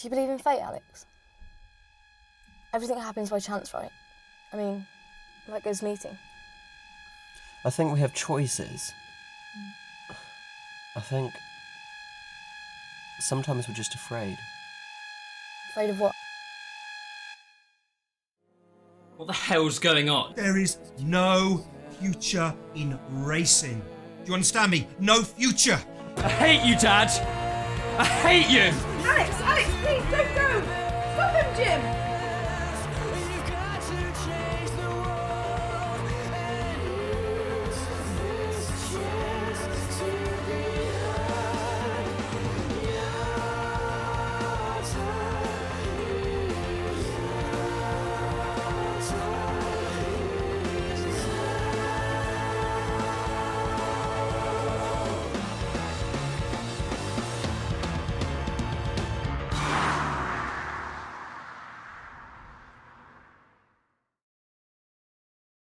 Do you believe in fate, Alex? Everything happens by chance, right? I mean, like this meeting. I think we have choices. I think sometimes we're just afraid. Afraid of what? What the hell's going on? There is no future in racing. Do you understand me? No future. I hate you, Dad! I hate you! Alex, Alex, please don't go!